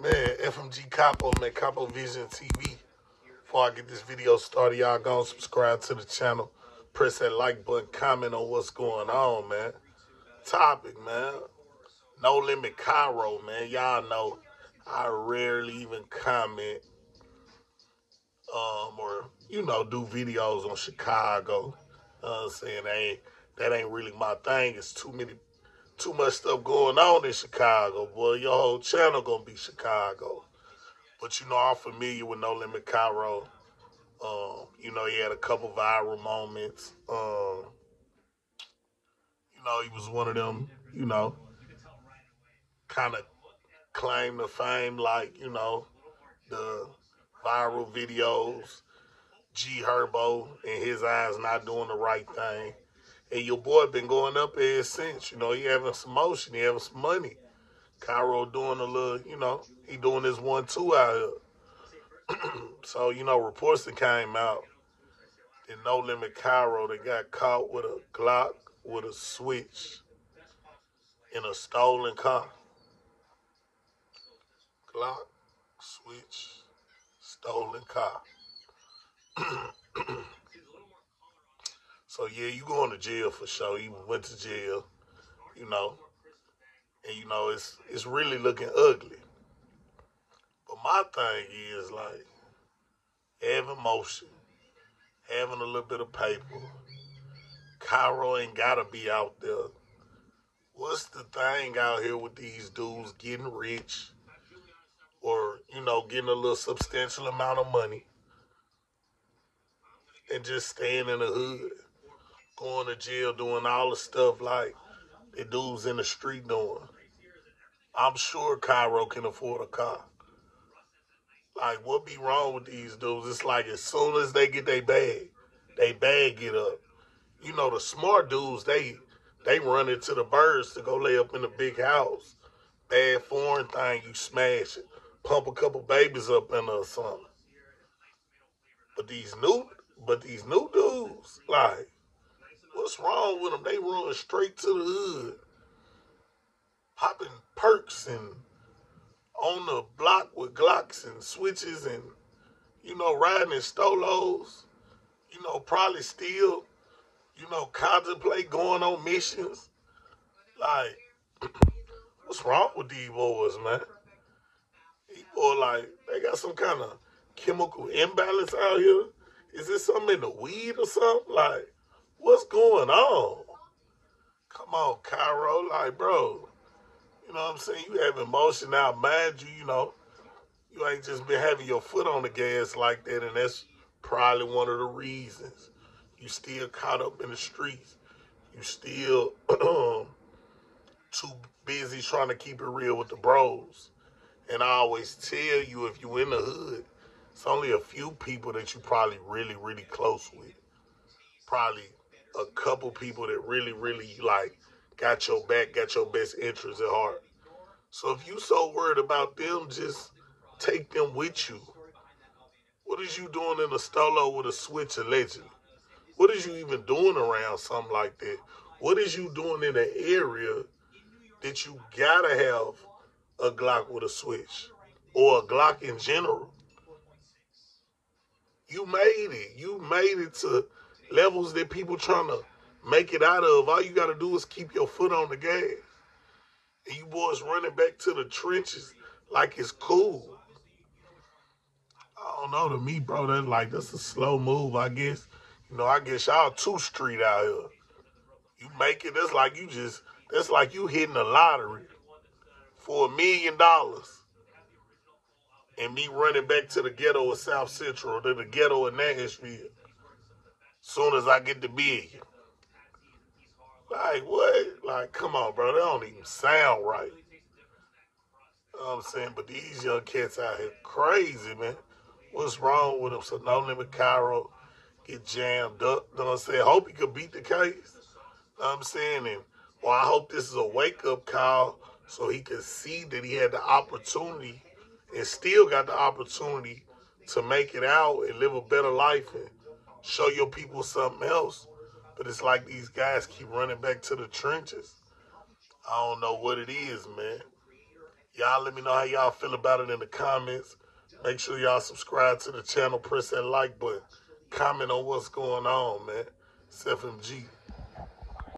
Man, FMG Capo, man, Capo Vision TV. Before I get this video started, y'all go subscribe to the channel. Press that like button, comment on what's going on, man. Topic, man. No Limit Kyro, man. Y'all know I rarely even comment um or you know do videos on Chicago. Uh saying ain't that ain't really my thing. It's too many too much stuff going on in Chicago, boy. Your whole channel gonna be Chicago. But you know, I'm familiar with No Limit Kyro. Um, you know, he had a couple viral moments. Um, you know, he was one of them, you know, kind of claim the fame like, you know, the viral videos, G Herbo in his eyes not doing the right thing. And your boy been going up ever since. You know, he having some motion, he having some money. Kyro doing a little, you know, he doing this one two out here. so, you know, reports that came out in No Limit Kyro that got caught with a Glock with a switch in a stolen car. Glock, switch, stolen car. So yeah, you going to jail for sure. You went to jail, you know, and you know it's it's really looking ugly. But my thing is like having motion, having a little bit of paper. Kyro ain't gotta be out there. What's the thing out here with these dudes getting rich or, you know, getting a little substantial amount of money and just staying in the hood? Going to jail, doing all the stuff like the dudes in the street doing. I'm sure Kyro can afford a car. Like, what be wrong with these dudes? It's like as soon as they get their bag, they bag it up. You know, the smart dudes, they they run into the birds to go lay up in the big house. Bad foreign thing, you smash it. Pump a couple babies up in or something. But these new but these new dudes, like, What's wrong with them? They run straight to the hood, popping perks and on the block with Glocks and switches and, you know, riding in stolos. You know, probably still, you know, contemplate going on missions. Like, what's wrong with these boys, man? Boys, like, they got some kind of chemical imbalance out here. Is this something in the weed or something? Like, What's going on? Come on, Kyro. Like, bro, you know what I'm saying? You have emotion now. Mind you, you know, you ain't just been having your foot on the gas like that, and that's probably one of the reasons. You still caught up in the streets. You still too busy trying to keep it real with the bros. And I always tell you, if you in the hood, it's only a few people that you probably really, really close with. Probably a couple people that really, really like got your back, got your best interests at heart. So if you so worried about them, just take them with you. What is you doing in a stolo with a switch allegedly? What is you even doing around something like that? What is you doing in an area that you gotta have a Glock with a switch or a Glock in general? You made it. You made it to levels that people trying to make it out of. All you got to do is keep your foot on the gas. And you boys running back to the trenches like it's cool. I don't know to me, bro. That's like that's a slow move, I guess. You know, I guess y'all two street out here. You make it. That's like you just. That's like you hitting the lottery for a million dollars, and me running back to the ghetto of South Central, to the ghetto of Nashville soon as I get the big. Like, what? Like, come on, bro. That don't even sound right. You know I'm saying? But these young cats out here crazy, man. What's wrong with them? So no limit Kyro get jammed up. You know what I'm saying? Hope he could beat the case. You know I'm saying? And well, I hope this is a wake up call so he could see that he had the opportunity and still got the opportunity to make it out and live a better life and show your people something else. But it's like these guys keep running back to the trenches. I don't know what it is, man. Y'all let me know how y'all feel about it in the comments. Make sure y'all subscribe to the channel, press that like button, comment on what's going on, man. It's FMG.